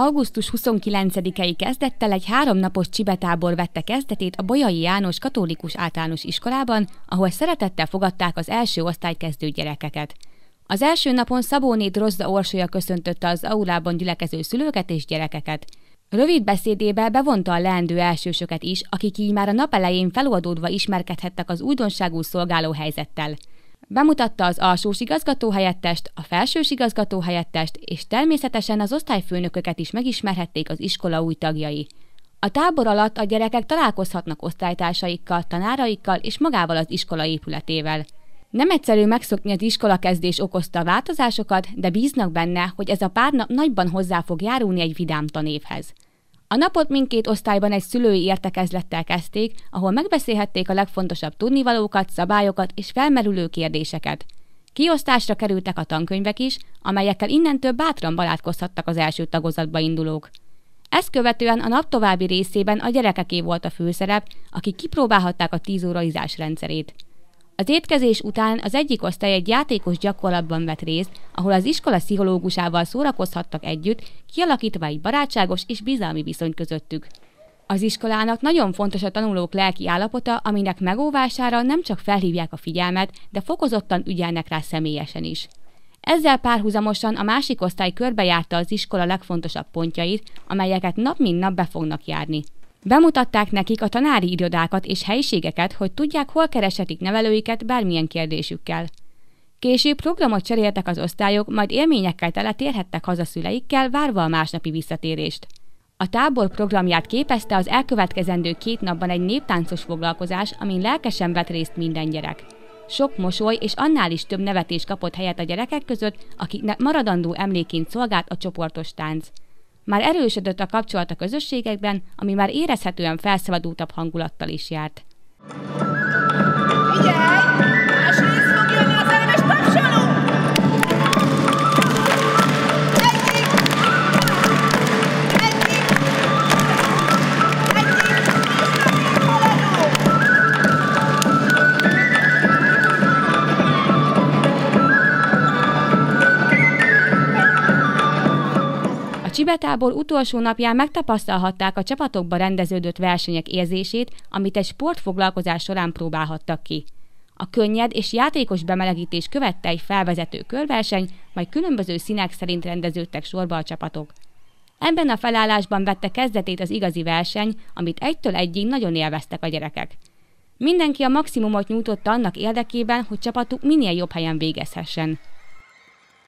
Augusztus 29-i kezdettel egy háromnapos csibetábor vette kezdetét a Bolyai János Katolikus Általános Iskolában, ahol szeretettel fogadták az első osztálykezdő gyerekeket. Az első napon Szabóné Drozda Orsolya köszöntötte az aulában gyülekező szülőket és gyerekeket. Rövid beszédébe bevonta a leendő elsősöket is, akik így már a nap elején feloldódva ismerkedhettek az újdonságú szolgáló helyzettel. Bemutatta az alsós igazgatóhelyettest, a felsős igazgatóhelyettest, és természetesen az osztályfőnököket is megismerhették az iskola új tagjai. A tábor alatt a gyerekek találkozhatnak osztálytársaikkal, tanáraikkal és magával az iskola épületével. Nem egyszerű megszokni az iskolakezdés okozta változásokat, de bíznak benne, hogy ez a pár nap nagyban hozzá fog járulni egy vidám tanévhez. A napot mindkét osztályban egy szülői értekezlettel kezdték, ahol megbeszélhették a legfontosabb tudnivalókat, szabályokat és felmerülő kérdéseket. Kiosztásra kerültek a tankönyvek is, amelyekkel innentől bátran barátkozhattak az első tagozatba indulók. Ezt követően a nap további részében a gyerekeké volt a főszerep, akik kipróbálhatták a tízóraizás rendszerét. Az étkezés után az egyik osztály egy játékos gyakorlatban vett részt, ahol az iskola pszichológusával szórakozhattak együtt, kialakítva egy barátságos és bizalmi viszony közöttük. Az iskolának nagyon fontos a tanulók lelki állapota, aminek megóvására nem csak felhívják a figyelmet, de fokozottan ügyelnek rá személyesen is. Ezzel párhuzamosan a másik osztály körbejárta az iskola legfontosabb pontjait, amelyeket nap mint nap be fognak járni. Bemutatták nekik a tanári irodákat és helyiségeket, hogy tudják, hol kereshetik nevelőiket bármilyen kérdésükkel. Később programot cseréltek az osztályok, majd élményekkel tele térhettek haza szüleikkel, várva a másnapi visszatérést. A tábor programját képezte az elkövetkezendő két napban egy néptáncos foglalkozás, amin lelkesen vett részt minden gyerek. Sok mosoly és annál is több nevetés kapott helyet a gyerekek között, akiknek maradandó emléként szolgált a csoportos tánc. Már erősödött a kapcsolat a közösségekben, ami már érezhetően felszabadultabb hangulattal is járt. Csibetábor utolsó napján megtapasztalhatták a csapatokba rendeződött versenyek érzését, amit egy sportfoglalkozás során próbálhattak ki. A könnyed és játékos bemelegítés követte egy felvezető körverseny, majd különböző színek szerint rendeződtek sorba a csapatok. Ebben a felállásban vette kezdetét az igazi verseny, amit egytől egyig nagyon élveztek a gyerekek. Mindenki a maximumot nyújtotta annak érdekében, hogy csapatuk minél jobb helyen végezhessen.